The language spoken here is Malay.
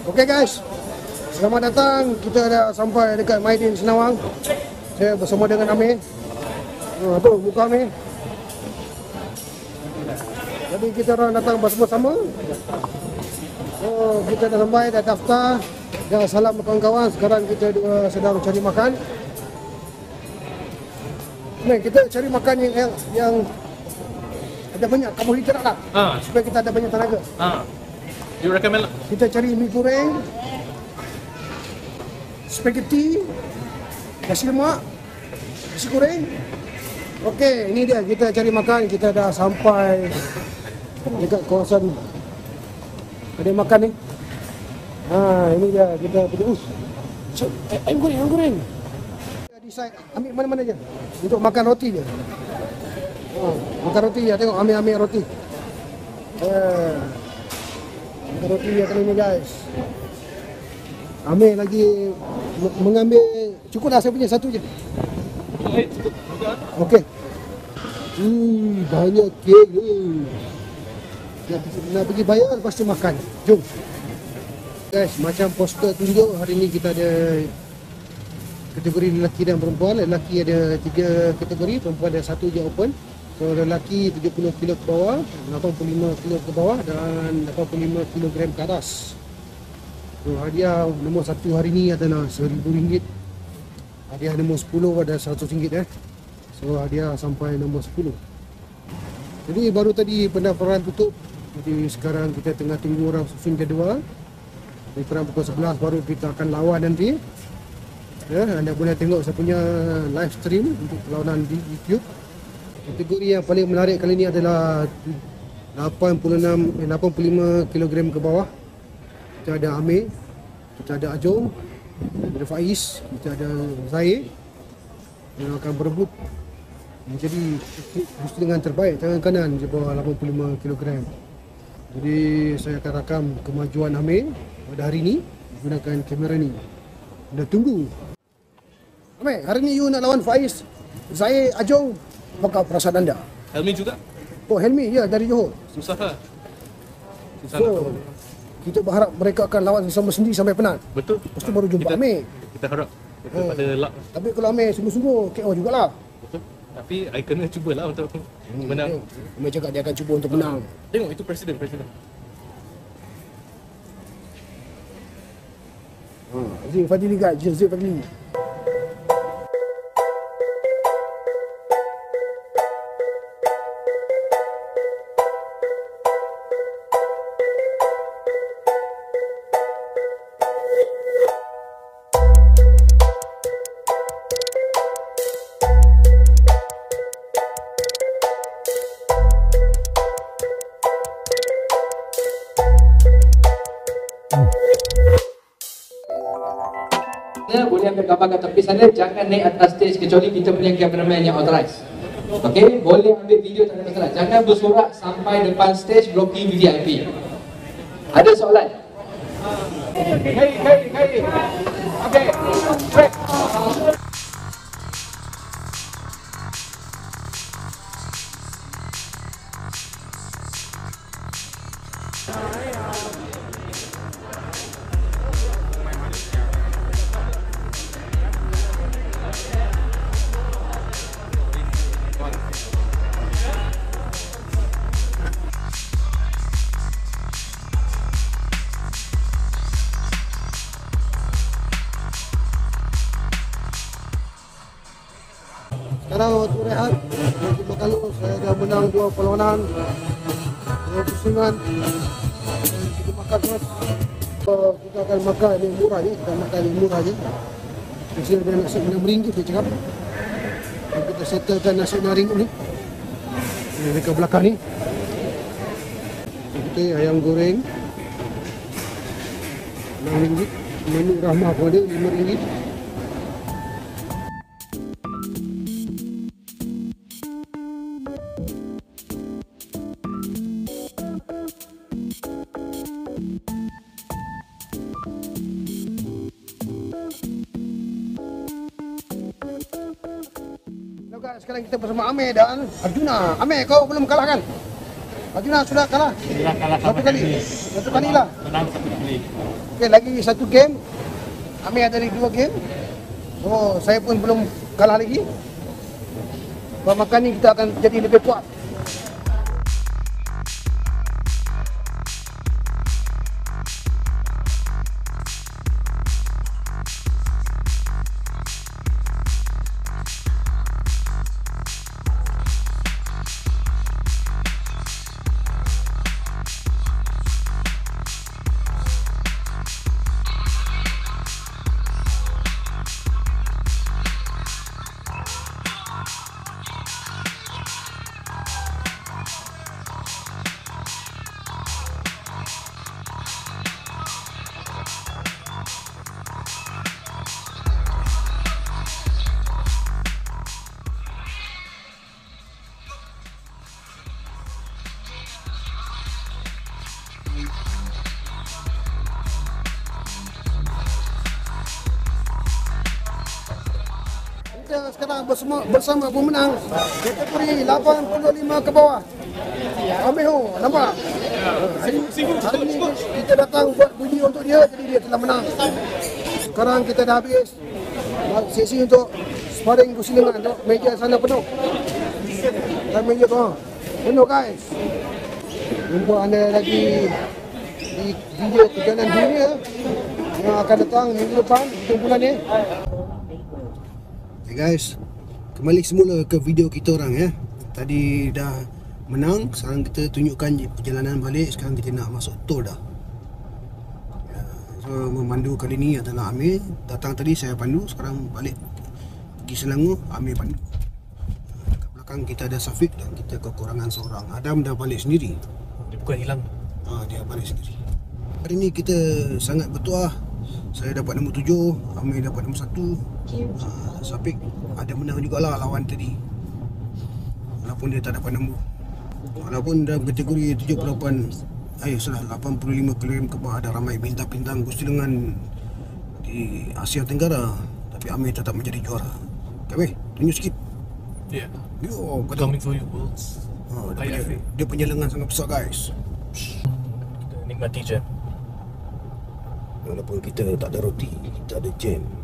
Okey guys. Selamat datang. Kita dah sampai dekat Maidin Senawang. Saya bersama dengan Amir. Ha, tu muka Amir. Jadi kita orang datang bersama-sama. Oh, kita dah sampai, dah daftar. Dah salam kawan-kawan. Sekarang kita uh, sedang cari makan. Ni kita cari makan yang yang, yang ada banyak karbohidrat lah. Ah. Supaya kita ada banyak tenaga. Ah. You recommend. Kita cari mie goreng, spaghetti, nasi lemak, nasi goreng. Okey, ini dia kita cari makan. Kita dah sampai dekat kawasan kedai makan ni. Ha, ini dia kita pergi. Uh, so, eh, ayam goreng, ayam goreng. Decide ambil mana-mana je untuk makan roti je. Ha, makan roti ya, tengok ambil-ambil roti. Eh, dia kali ni guys. Amir lagi mengambil cukup dah saya punya satu je. Okey. Hmm, banyak kek ni. Nak pergi bayar lepas tu makan. Jom. Guys, macam poster tunjuk hari ni kita ada kategori lelaki dan perempuan. Lelaki ada tiga kategori, perempuan ada satu je open. So lelaki 70 kilo ke bawah, 85 kilo ke bawah dan 85 kilogram ke atas. So, hadiah nombor satu hari ni adalah RM1,000. Hadiah nombor 10 ada RM100 eh. So hadiah sampai nombor 10. Jadi baru tadi pendaftaran tutup. Jadi sekarang kita tengah tunggu orang susun jadual. Jadi kurang pukul 11 baru kita akan lawan nanti. Ya, anda boleh tengok saya punya live stream untuk perlawanan di YouTube. Kategori yang paling menarik kali ini adalah 86 eh, 85 kg ke bawah. Kita ada Amir, kita ada Ajong, ada Faiz, kita ada Zaid yang akan berebut menjadi pusingan terbaik tangan kanan di bawah 85 kg. Jadi saya akan rakam kemajuan Amir pada hari ini menggunakan kamera ni. Dah tunggu. Amir, hari ni you nak lawan Faiz, Zaid, Ajong. Apakah perasaan anda? Helmi juga. Oh, Helmi, ya dari Johor. Susah lah. Susah So, tahu. kita berharap mereka akan lawan sama sendiri sampai penat. Betul. Lepas tu baru jumpa kita, Amir. Kita harap kita Hmm. pada luck. Tapi kalau Amir sungguh-sungguh, KO jugalah. Betul. Tapi I kena cubalah untuk menang. Amir cakap dia akan cuba untuk menang. Tengok itu presiden presiden. Hmm. Zee Fadli guys, Zee Fadli. Boleh ambil gambar kat tepi sana, jangan naik atas stage kecuali kita punya cameraman yang authorized. Okey, boleh ambil video tak ada masalah. Jangan bersorak sampai depan stage blocking VIP. Ada soalan? Sekarang waktu rehat. Lima kali saya dah menang dua perlawanan. Dua pusingan. Makan terus. So, kita akan makan yang murah je. Kita makan yang murah je. Biasa ada nasi enam ringgit dia cakap. Kita settlekan nasi enam ringgit ni. Ini dekat belakang ni. Kita ayam goreng. Enam ringgit. Menu rahmah pun ada lima ringgit. Sekarang kita bersama Amir dan Arjuna. Amir, kau belum kalah kan? Arjuna sudah kalah. Sudah kalah Satu kali. Satu kali lah. Menang satu kali. Okey, lagi satu game. Amir ada lagi dua game. Oh, saya pun belum kalah lagi. Pemakan ni kita akan jadi lebih kuat. Kita sekarang bersama, bersama pemenang kategori 85 ke bawah. Ambil tu, nampak? Hari, hari ni kita datang buat bunyi untuk dia, jadi dia telah menang. Sekarang kita dah habis sesi untuk sparring pusilangan untuk meja sana penuh. Dan meja tu, penuh guys. Jumpa anda lagi di video kejohanan dunia yang akan datang minggu depan, bulan ni. Okay guys, kembali semula ke video kita orang ya. Tadi dah menang, sekarang kita tunjukkan perjalanan balik, sekarang kita nak masuk tol dah. Ya, So memandu kali ni adalah Amir. Datang tadi saya pandu, sekarang balik pergi Selangor, Amir pandu. Dekat belakang kita ada Safiq dan kita kekurangan seorang. Adam dah balik sendiri. Dia bukan hilang. Ha, dia balik sendiri. Hari ni kita sangat bertuah. Saya dapat nombor tujuh, Amir dapat nombor satu. Ha, Sapik ada menang jugalah lawan tadi. Walaupun dia tak dapat nombor. Walaupun dalam kategori 78 Eh salah 85 kg ke bawah ada ramai bintang-bintang pusilangan di Asia Tenggara tapi Amir tetap menjadi juara. Okay, Amir, tunjuk sikit. Ya. Yo, kata Coming for you, Bulls. ha, dia, Baik, punya, dia punya lengan sangat besar guys. Kita nikmati je. Walaupun kita tak ada roti, kita ada jam.